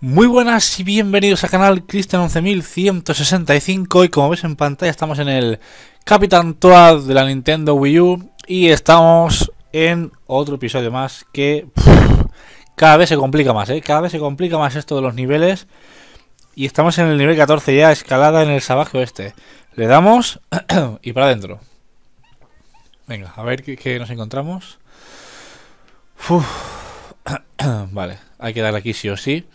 Muy buenas y bienvenidos al canal Cristian11165 y como veis en pantalla estamos en el Capitán Toad de la Nintendo Wii U y estamos en otro episodio más que cada vez se complica más, ¿eh? cada vez se complica más esto de los niveles y estamos en el nivel 14 ya, escalada en el salvaje oeste. Le damos y para adentro. Venga, a ver qué, nos encontramos. vale, hay que darle aquí sí o sí.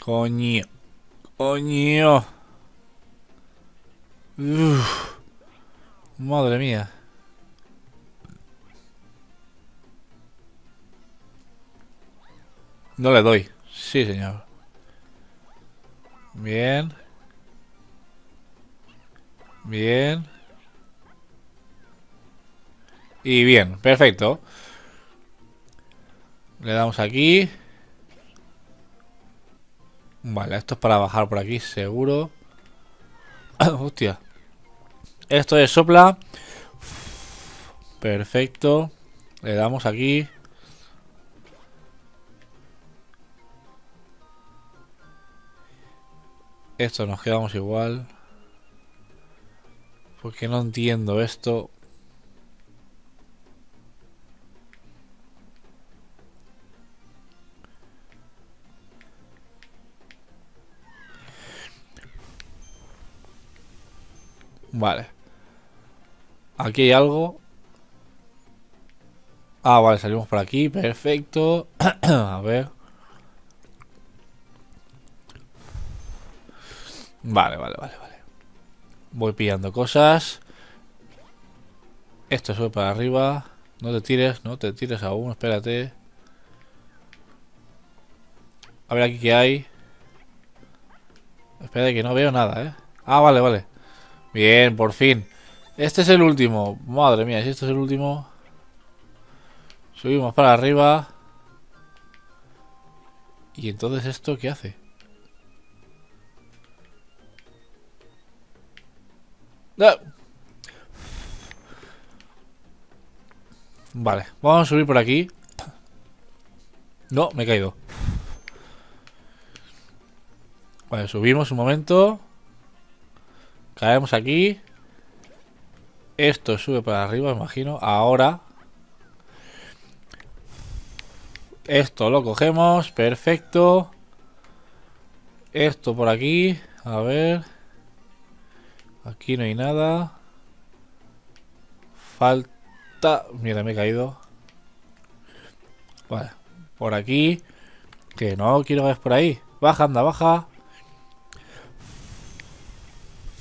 Coño. Coño. Madre mía. No le doy. Sí, señor. Bien. Bien. Y bien, perfecto. Le damos aquí. Vale, esto es para bajar por aquí, seguro. Hostia. Esto es sopla. Perfecto. Le damos aquí. Esto nos quedamos igual. Porque no entiendo esto. Vale. Aquí hay algo. Ah, vale, salimos por aquí. Perfecto. A ver. Vale, vale, vale, vale. Voy pillando cosas. Esto sube para arriba. No te tires, no te tires aún, espérate. A ver aquí qué hay. Espera que no veo nada, ¿eh? Ah, vale, vale. Bien, por fin. Este es el último. Madre mía, si este es el último. Subimos para arriba. ¿Y entonces esto qué hace? Vale, vamos a subir por aquí. No, me he caído. Vale, subimos un momento. Caemos aquí. Esto sube para arriba, imagino. Ahora. Esto lo cogemos. Perfecto. Esto por aquí. A ver. Aquí no hay nada. Falta... Mira, me he caído. Vale. Por aquí. Que no quiero ver por ahí. Baja, anda, baja.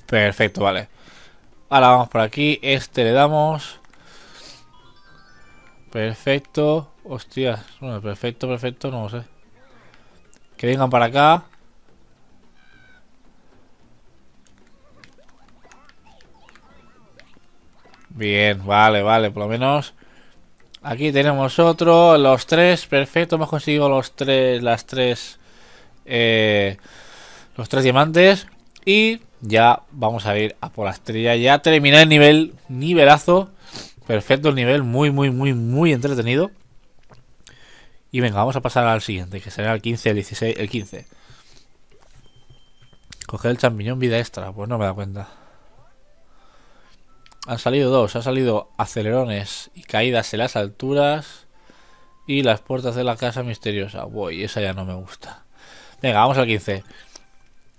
Perfecto, vale. Ahora vamos por aquí. Este le damos. Perfecto. Hostias. Bueno, perfecto, perfecto, no lo sé. Que vengan para acá. Bien, vale, vale, por lo menos Aquí tenemos otro, los tres, perfecto, hemos conseguido los tres, las tres eh, Los tres diamantes Y ya vamos a ir a por la estrella. Ya terminé el nivel, nivelazo. Perfecto el nivel, muy, muy, muy, muy entretenido. Y venga, vamos a pasar al siguiente Que será el 15, el 16, el 15 Coger el champiñón vida extra, pues no me da cuenta. Han salido dos, han salido acelerones y caídas en las alturas y las puertas de la casa misteriosa. Uy, esa ya no me gusta. Venga, vamos al 15.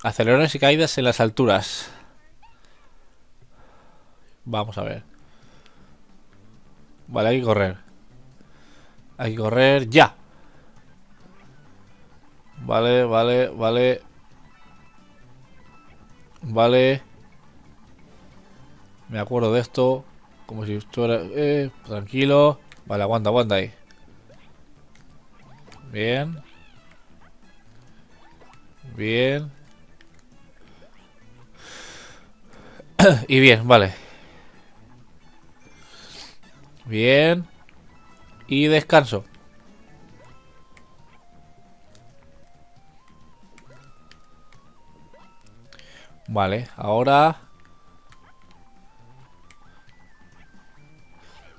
Acelerones y caídas en las alturas. Vamos a ver. Vale, hay que correr. Hay que correr ya. Vale, vale, vale. Vale. Me acuerdo de esto. Como si estuviera... Eh, tranquilo. Vale, aguanta, aguanta ahí. Bien. Bien. y bien, vale. Bien. Y descanso. Vale, ahora...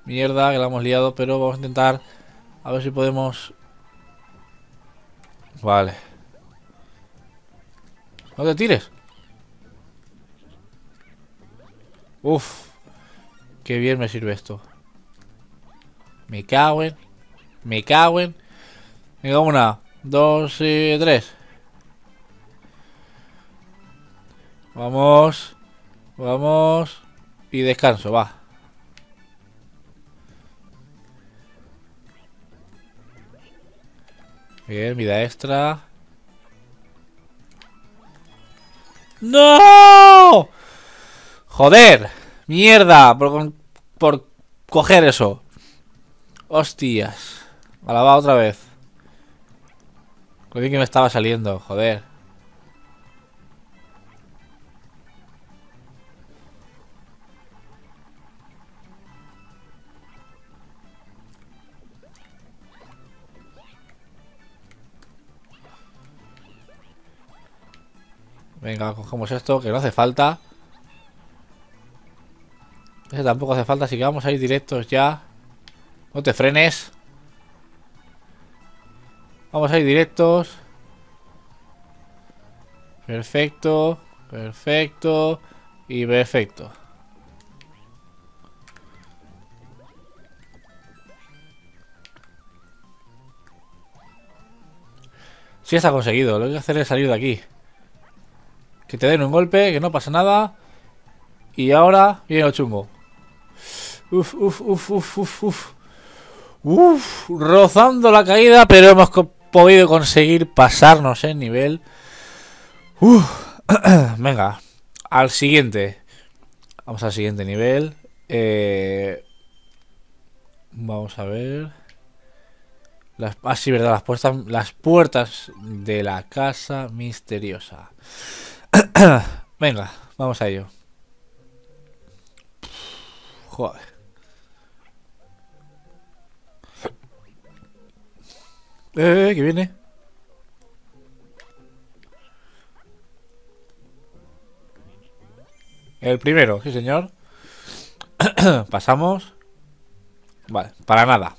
Mierda, que la hemos liado, pero vamos a intentar a ver si podemos Vale. No te tires. Uf. Qué bien me sirve esto. Me cago en... Me cago en... Venga, una, dos y tres. Vamos. Vamos. Y descanso, va. Bien, vida extra. ¡No! Joder. Mierda. Por, por coger eso. Hostias. Alaba otra vez. Lo que me estaba saliendo, joder. Venga, cogemos esto, que no hace falta. Ese tampoco hace falta, así que vamos a ir directos ya. No te frenes. Vamos a ir directos. Perfecto, perfecto y perfecto. Sí está conseguido, lo que hay que hacer es salir de aquí. Que te den un golpe, que no pasa nada. Y ahora viene el chungo. Uf, uf, uf, uf, uf, uf. Uf, rozando la caída, pero hemos podido conseguir pasarnos el nivel. Uf. Venga, al siguiente. Vamos al siguiente nivel. Eh, vamos a ver. Las, ah, sí, verdad, las puertas, las puertas de la casa misteriosa. Venga, vamos a ello. Joder. Eh, eh, que viene. El primero, sí señor. Pasamos. Vale, para nada.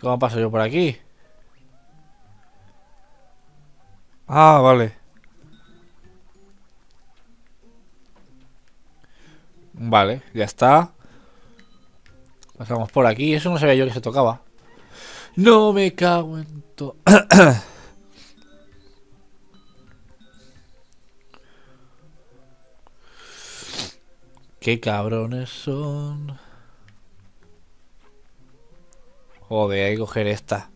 ¿Cómo paso yo por aquí? Ah, vale. Vale, ya está. Pasamos por aquí. Eso no sabía yo que se tocaba. No me cago en todo. Qué cabrones son. Joder, hay que coger esta.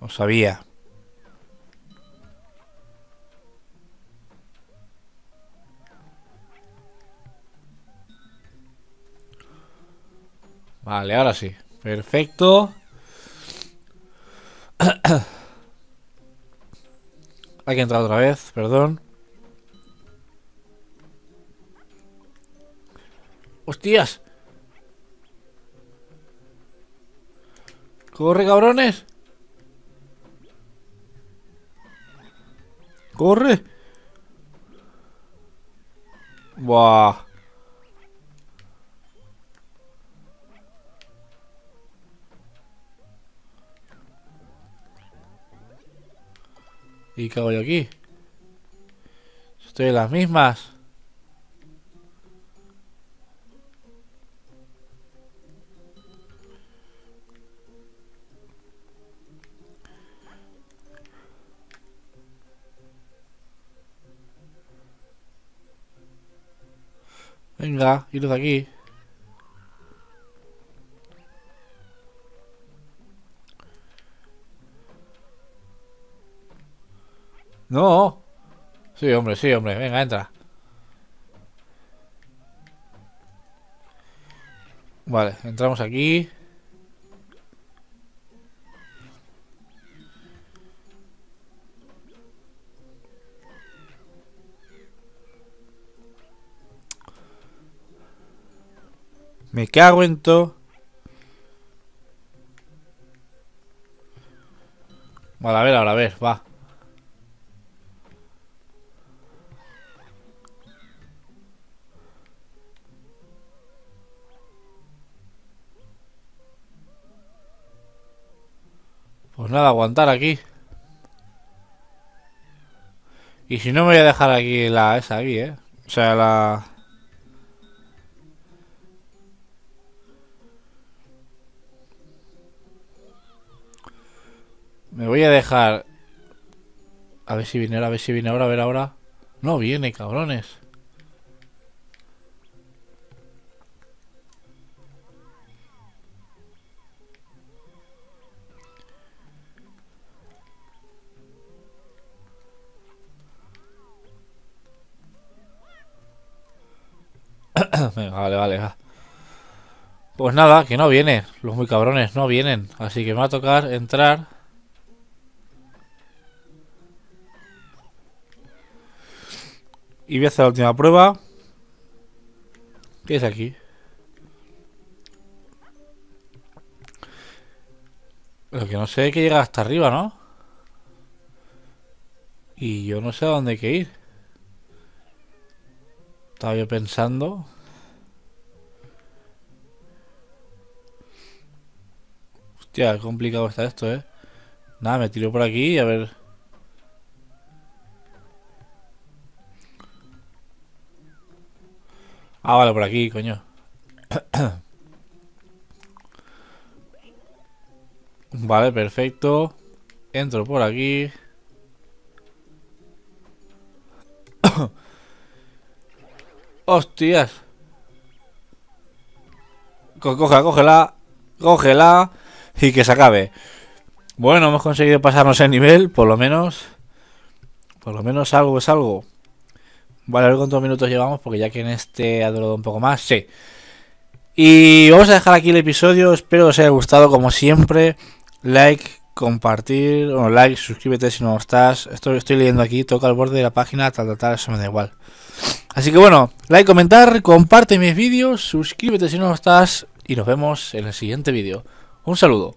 No sabía. Vale, ahora sí. Perfecto. Hay que entrar otra vez, perdón. ¡Hostias! ¡Corre, cabrones! ¡Corre! Buah. ¿Y qué yo aquí? Estoy en las mismas. Venga, iros de aquí. No. Sí, hombre, sí, hombre. Venga, entra. Vale, entramos aquí. Me cago en todo. Vale, a ver, ahora a ver, va. Pues nada, aguantar aquí. Y si no me voy a dejar aquí la esa aquí, ¿eh? O sea, la... Me voy a dejar... A ver si viene ahora, a ver si viene ahora, a ver ahora. No viene, cabrones. Venga, vale, vale. Pues nada, que no viene. Los muy cabrones no vienen. Así que me va a tocar entrar. Y voy a hacer la última prueba. ¿Qué es aquí? Lo que no sé es que llega hasta arriba, ¿no? Y yo no sé a dónde hay que ir. Estaba yo pensando. Hostia, complicado está esto, ¿eh? Nada, me tiro por aquí a ver... Ah, vale, por aquí, coño. vale, perfecto. Entro por aquí. Hostias. Cógela, cógela. Cógela. Y que se acabe. Bueno, hemos conseguido pasarnos el nivel, por lo menos. Por lo menos algo es algo. Vale, a ver cuántos minutos llevamos, porque ya que en este ha durado un poco más, sí. Y vamos a dejar aquí el episodio. Espero os haya gustado, como siempre. Like, compartir, o like, suscríbete si no estás. Esto lo estoy leyendo aquí, toca al borde de la página, tal, tal, tal, eso me da igual. Así que bueno, like, comentar, comparte mis vídeos, suscríbete si no estás y nos vemos en el siguiente vídeo. Un saludo.